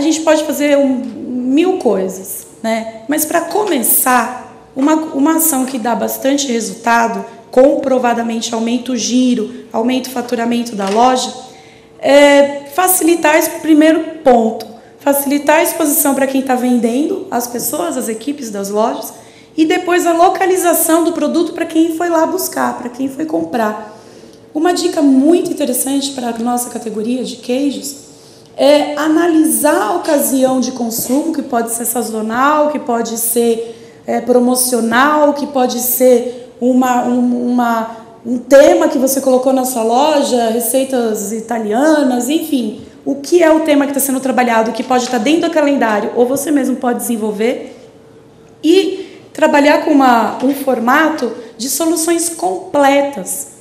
a gente pode fazer um, mil coisas, né? Mas para começar, uma, uma ação que dá bastante resultado, comprovadamente aumenta o giro, aumenta o faturamento da loja, é facilitar esse primeiro ponto, facilitar a exposição para quem está vendendo, as pessoas, as equipes das lojas, e depois a localização do produto para quem foi lá buscar, para quem foi comprar. Uma dica muito interessante para a nossa categoria de queijos é analisar a ocasião de consumo, que pode ser sazonal, que pode ser é, promocional, que pode ser uma, um, uma, um tema que você colocou na sua loja, receitas italianas, enfim. O que é o tema que está sendo trabalhado, que pode estar dentro do calendário, ou você mesmo pode desenvolver. E trabalhar com uma, um formato de soluções completas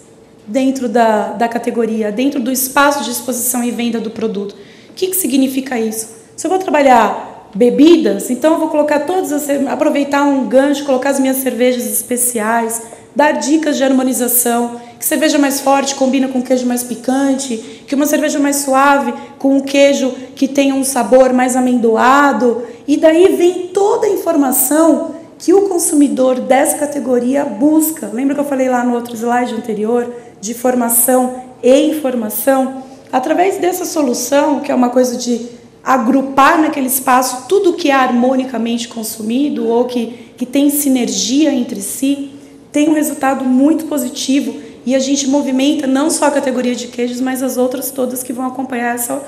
dentro da, da categoria, dentro do espaço de exposição e venda do produto que, que significa isso? Se eu vou trabalhar bebidas, então eu vou colocar todas as, aproveitar um gancho, colocar as minhas cervejas especiais, dar dicas de harmonização, que cerveja mais forte combina com queijo mais picante, que uma cerveja mais suave com um queijo que tem um sabor mais amendoado, e daí vem toda a informação que o consumidor dessa categoria busca. Lembra que eu falei lá no outro slide anterior de formação e informação? Através dessa solução, que é uma coisa de agrupar naquele espaço tudo que é harmonicamente consumido ou que, que tem sinergia entre si, tem um resultado muito positivo e a gente movimenta não só a categoria de queijos, mas as outras todas que vão acompanhar essa,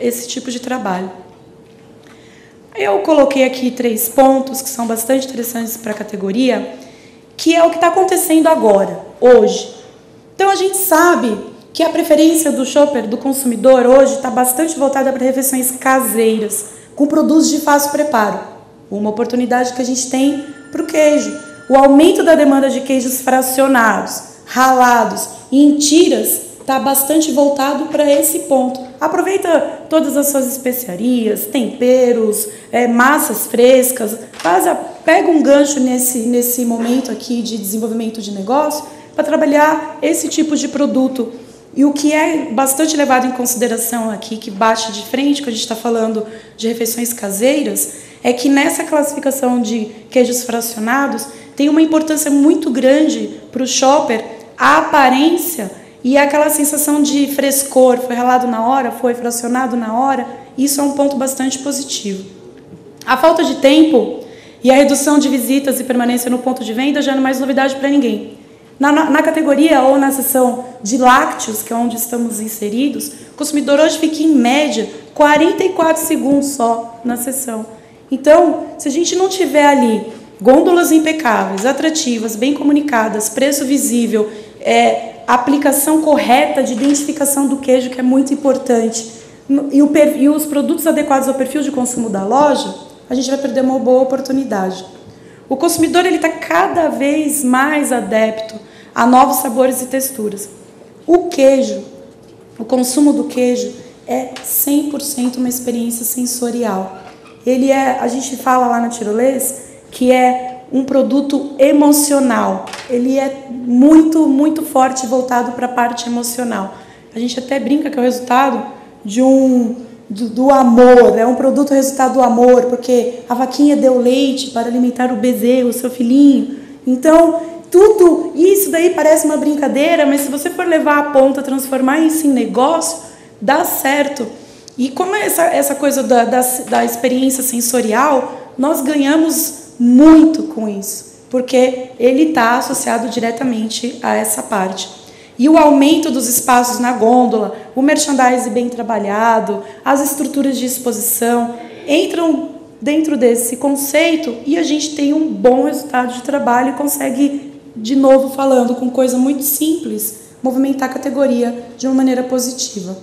esse tipo de trabalho. Eu coloquei aqui três pontos que são bastante interessantes para a categoria, que é o que está acontecendo agora, hoje. Então a gente sabe que a preferência do shopper, do consumidor hoje, está bastante voltada para refeições caseiras, com produtos de fácil preparo. Uma oportunidade que a gente tem para o queijo. O aumento da demanda de queijos fracionados, ralados e em tiras está bastante voltado para esse ponto. Aproveita todas as suas especiarias, temperos, é, massas frescas, faz a, pega um gancho nesse, nesse momento aqui de desenvolvimento de negócio para trabalhar esse tipo de produto e o que é bastante levado em consideração aqui, que bate de frente quando a gente está falando de refeições caseiras, é que nessa classificação de queijos fracionados tem uma importância muito grande para o shopper a aparência e aquela sensação de frescor, foi ralado na hora, foi fracionado na hora, isso é um ponto bastante positivo. A falta de tempo e a redução de visitas e permanência no ponto de venda já não é mais novidade para ninguém. Na, na, categoria ou na seção de lácteos, que é onde estamos inseridos, o consumidor hoje fica em média 44 segundos só na sessão. Então, se a gente não tiver ali gôndolas impecáveis, atrativas, bem comunicadas, preço visível, é, aplicação correta de identificação do queijo, que é muito importante, e, o, e os produtos adequados ao perfil de consumo da loja, a gente vai perder uma boa oportunidade. O consumidor ele está cada vez mais adepto a novos sabores e texturas. O queijo, o consumo do queijo é 100% uma experiência sensorial. Ele é, a gente fala lá na tirolês que é um produto emocional. Ele é muito, muito forte voltado para a parte emocional. A gente até brinca que é o resultado de um do, do, amor, é um produto resultado do amor, porque a vaquinha deu leite para alimentar o bezerro, o seu filhinho. Então, tudo isso daí parece uma brincadeira, mas se você for levar a ponta, transformar isso em negócio, dá certo. E como é essa, essa coisa da, da, da experiência sensorial, nós ganhamos muito com isso, porque ele está associado diretamente a essa parte. E o aumento dos espaços na gôndola, o merchandising bem trabalhado, as estruturas de exposição entram dentro desse conceito e a gente tem um bom resultado de trabalho e consegue, de novo falando, com coisa muito simples, movimentar a categoria de uma maneira positiva.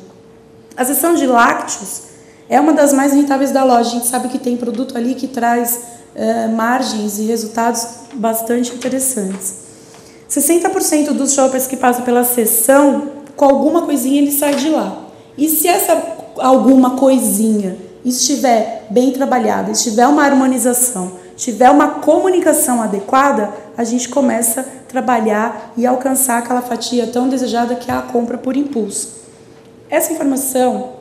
A seção de lácteos é uma das mais rentáveis da loja. A gente sabe que tem produto ali que traz eh, margens e resultados bastante interessantes. 60% dos shoppers que passam pela sessão, com alguma coisinha ele sai de lá. E se essa alguma coisinha estiver bem trabalhada, estiver uma harmonização, tiver uma comunicação adequada, a gente começa a trabalhar e alcançar aquela fatia tão desejada que é a compra por impulso. Essa informação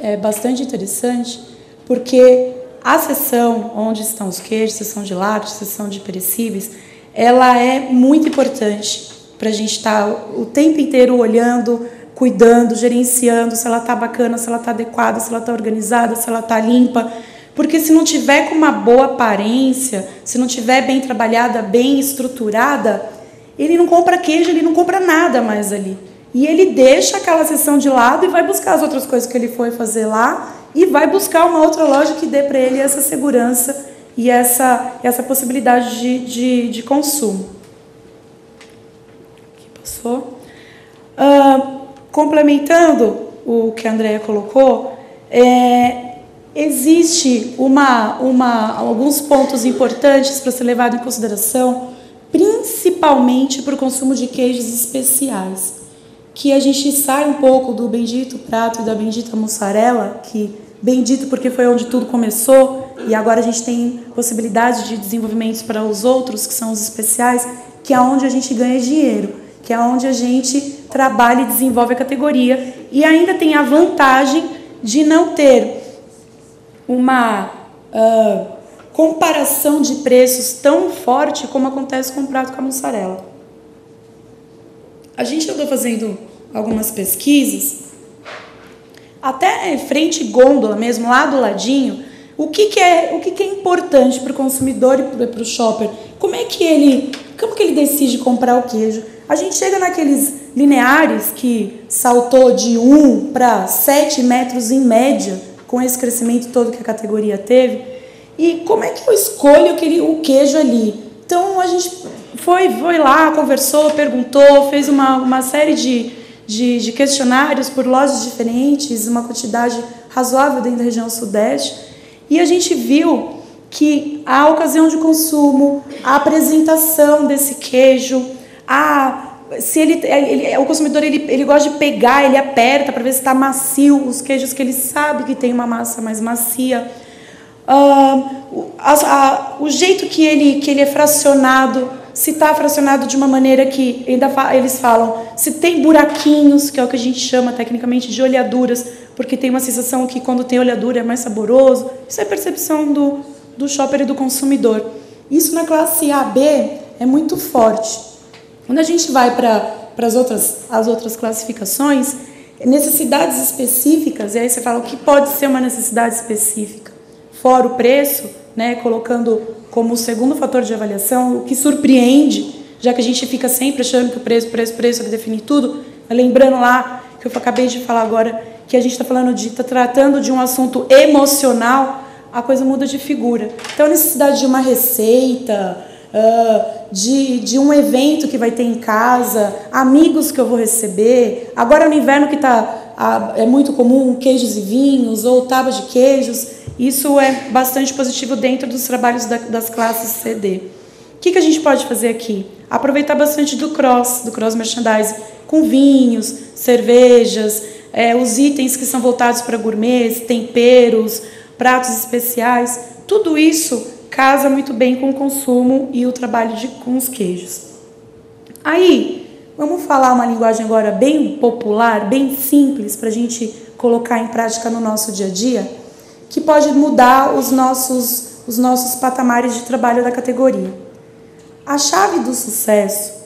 é bastante interessante porque a seção onde estão os queijos, seção de lácteos, seção de perecíveis, ela é muito importante para a gente estar tá o tempo inteiro olhando, cuidando, gerenciando se ela está bacana, se ela está adequada, se ela está organizada, se ela está limpa. Porque se não tiver com uma boa aparência, se não tiver bem trabalhada, bem estruturada, ele não compra queijo, ele não compra nada mais ali. E ele deixa aquela sessão de lado e vai buscar as outras coisas que ele foi fazer lá e vai buscar uma outra loja que dê para ele essa segurança e essa, essa possibilidade de, de, de consumo. Aqui passou. Uh, complementando o que a Andrea colocou, é, existe uma, uma, alguns pontos importantes para ser levado em consideração, principalmente para o consumo de queijos especiais que a gente sai um pouco do bendito prato e da bendita mussarela, que bendito porque foi onde tudo começou, e agora a gente tem possibilidade de desenvolvimentos para os outros, que são os especiais, que é onde a gente ganha dinheiro, que é onde a gente trabalha e desenvolve a categoria, e ainda tem a vantagem de não ter uma uh, comparação de preços tão forte como acontece com o prato com a mussarela. A gente andou fazendo algumas pesquisas, até frente gôndola mesmo, lá do ladinho, o que, que é o que, que é importante para o consumidor e para o shopper? Como é que ele, como que ele decide comprar o queijo? A gente chega naqueles lineares que saltou de 1 para 7 metros em média, com esse crescimento todo que a categoria teve. E como é que eu escolho o queijo ali? Então a gente foi, foi lá, conversou, perguntou, fez uma, uma série de, de, de questionários por lojas diferentes, uma quantidade razoável dentro da região sudeste, e a gente viu que a ocasião de consumo, a apresentação desse queijo, a se ele, ele, o consumidor ele, ele gosta de pegar, ele aperta para ver se está macio os queijos que ele sabe que tem uma massa mais macia. Uh, a, a, o jeito que ele, que ele é fracionado, se está fracionado de uma maneira que ainda fa eles falam, se tem buraquinhos, que é o que a gente chama tecnicamente de olhaduras, porque tem uma sensação que quando tem olhadura é mais saboroso. Isso é percepção do, do shopper e do consumidor. Isso na classe AB é muito forte. Quando a gente vai para as outras, as outras classificações, necessidades específicas, e aí você fala o que pode ser uma necessidade específica, fora o preço, né, colocando como segundo fator de avaliação, o que surpreende, já que a gente fica sempre achando que o preço, preço, preço é que define tudo, lembrando lá que eu acabei de falar agora que a gente está falando de está tratando de um assunto emocional, a coisa muda de figura. Então a necessidade de uma receita, uh, de, de um evento que vai ter em casa, amigos que eu vou receber. Agora no inverno que tá, uh, é muito comum queijos e vinhos ou tábuas de queijos. Isso é bastante positivo dentro dos trabalhos da, das classes CD. O que, que a gente pode fazer aqui? Aproveitar bastante do cross, do cross merchandising, com vinhos, cervejas, é, os itens que são voltados para gourmets, temperos, pratos especiais. Tudo isso casa muito bem com o consumo e o trabalho de, com os queijos. Aí, vamos falar uma linguagem agora bem popular, bem simples, para a gente colocar em prática no nosso dia a dia? Que pode mudar os nossos, os nossos patamares de trabalho da categoria. A chave do sucesso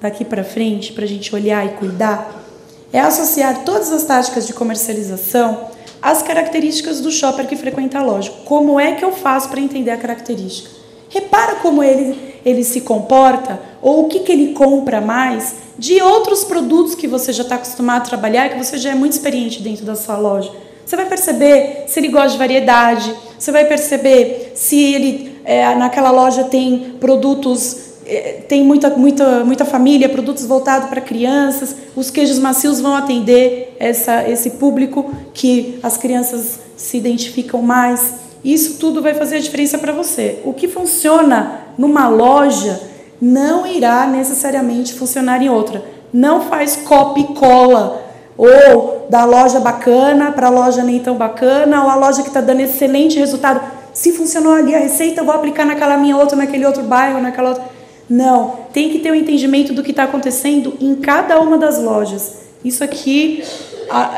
daqui para frente, para a gente olhar e cuidar, é associar todas as táticas de comercialização às características do shopper que frequenta a loja. Como é que eu faço para entender a característica? Repara como ele, ele se comporta ou o que, que ele compra mais de outros produtos que você já está acostumado a trabalhar que você já é muito experiente dentro da sua loja. Você vai perceber se ele gosta de variedade, você vai perceber se ele é, naquela loja tem produtos, é, tem muita, muita, muita família, produtos voltados para crianças, os queijos macios vão atender essa, esse público que as crianças se identificam mais. Isso tudo vai fazer a diferença para você. O que funciona numa loja não irá necessariamente funcionar em outra. Não faz copy cola ou da loja bacana para a loja nem tão bacana, ou a loja que está dando excelente resultado. Se funcionou ali a receita, eu vou aplicar naquela minha outra, naquele outro bairro, naquela outra. Não, tem que ter um entendimento do que está acontecendo em cada uma das lojas. Isso aqui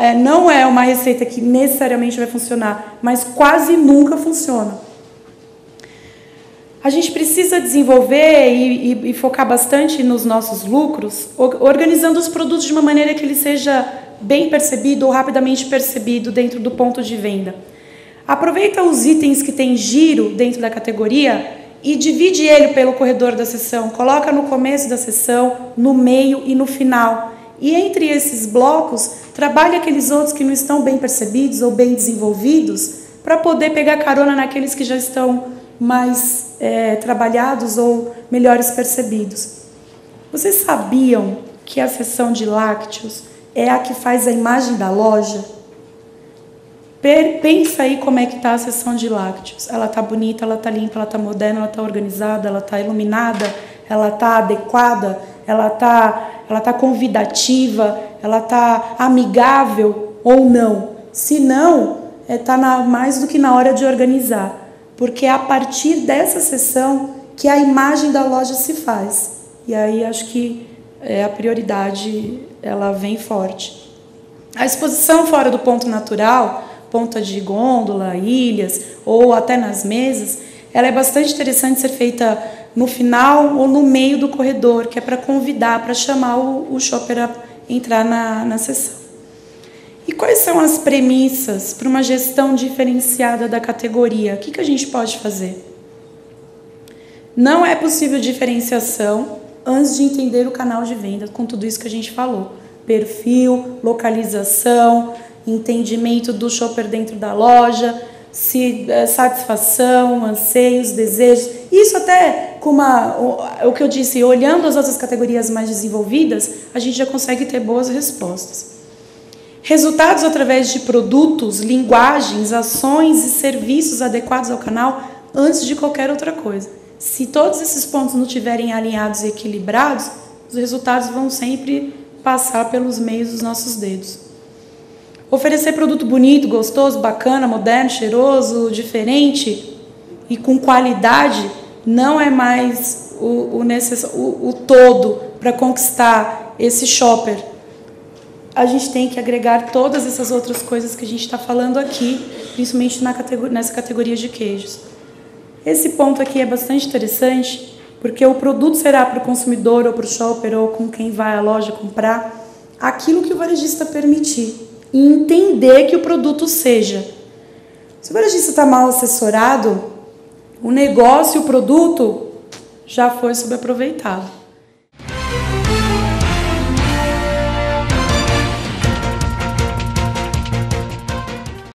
é, não é uma receita que necessariamente vai funcionar, mas quase nunca funciona. A gente precisa desenvolver e, e, e, focar bastante nos nossos lucros, organizando os produtos de uma maneira que ele seja bem percebido ou rapidamente percebido dentro do ponto de venda. Aproveita os itens que tem giro dentro da categoria e divide ele pelo corredor da sessão. Coloca no começo da sessão, no meio e no final. E entre esses blocos, trabalhe aqueles outros que não estão bem percebidos ou bem desenvolvidos, para poder pegar carona naqueles que já estão mais é, trabalhados ou melhores percebidos. Vocês sabiam que a seção de lácteos é a que faz a imagem da loja? Pensa aí como é que está a seção de lácteos. Ela está bonita, ela está limpa, ela está moderna, ela está organizada, ela está iluminada, ela está adequada, ela está ela tá convidativa, ela está amigável ou não. Se não, está é, mais do que na hora de organizar, porque é a partir dessa sessão que a imagem da loja se faz. E aí acho que é, a prioridade ela vem forte. A exposição fora do ponto natural, ponta de gôndola, ilhas ou até nas mesas, ela é bastante interessante ser feita no final ou no meio do corredor, que é para convidar, para chamar o, o shopper a entrar na, na sessão. E quais são as premissas para uma gestão diferenciada da categoria? O que, que a gente pode fazer? Não é possível diferenciação antes de entender o canal de venda, com tudo isso que a gente falou: perfil, localização, entendimento do shopper dentro da loja, se é, satisfação, anseios, desejos. Isso até com uma, o, o que eu disse, olhando as outras categorias mais desenvolvidas, a gente já consegue ter boas respostas. Resultados através de produtos, linguagens, ações e serviços adequados ao canal antes de qualquer outra coisa. Se todos esses pontos não estiverem alinhados e equilibrados, os resultados vão sempre passar pelos meios dos nossos dedos. Oferecer produto bonito, gostoso, bacana, moderno, cheiroso, diferente e com qualidade não é mais o, o, o, o todo para conquistar esse shopper. A gente tem que agregar todas essas outras coisas que a gente está falando aqui, principalmente na categoria, nessa categoria de queijos. Esse ponto aqui é bastante interessante, porque o produto será para o consumidor ou para o shopper ou com quem vai à loja comprar aquilo que o varejista permitir e entender que o produto seja. Se o varejista está mal assessorado, o negócio e o produto já foi subaproveitado.